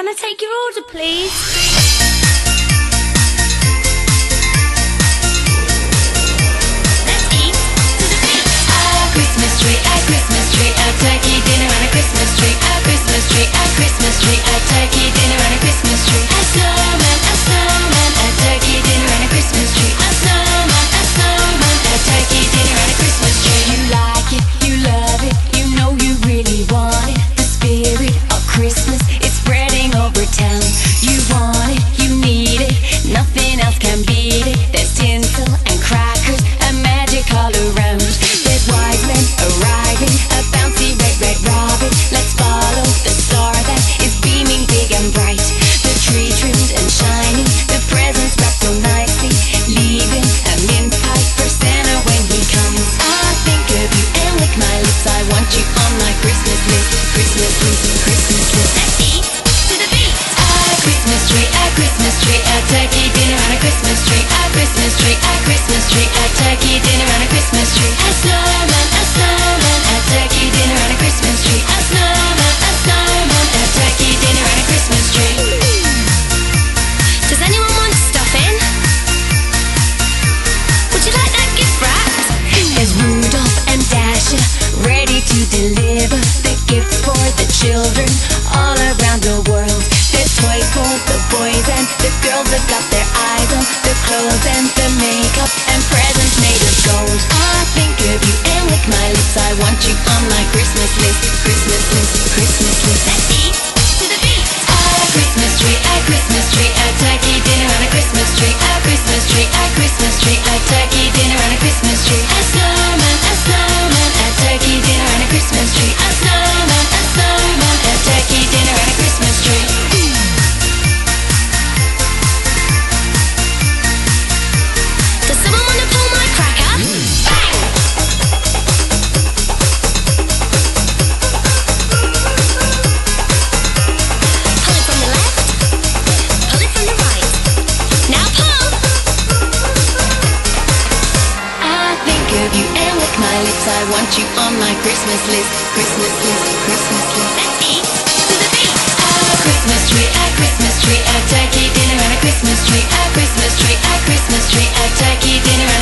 Can I take your order, please? Let's eat a Christmas tree, a Christmas tree, a turkey. children all around the world. There's toys for the boys and the girls have got their eyes on the clothes and the makeup and presents made of gold. I think of you and with my lips I want you on my Christmas list, Christmas list, Christmas list. Let's eat to the beat. A Christmas tree, a Christmas tree, a turkey dinner on a Christmas tree, a Christmas tree, a Christmas tree, a turkey dinner on a Christmas tree. I want you on my Christmas list, Christmas list, Christmas list. That's me, to the beat. Oh, Christmas tree, a Christmas tree, a turkey dinner and a Christmas tree, a Christmas tree, a Christmas tree, a turkey dinner.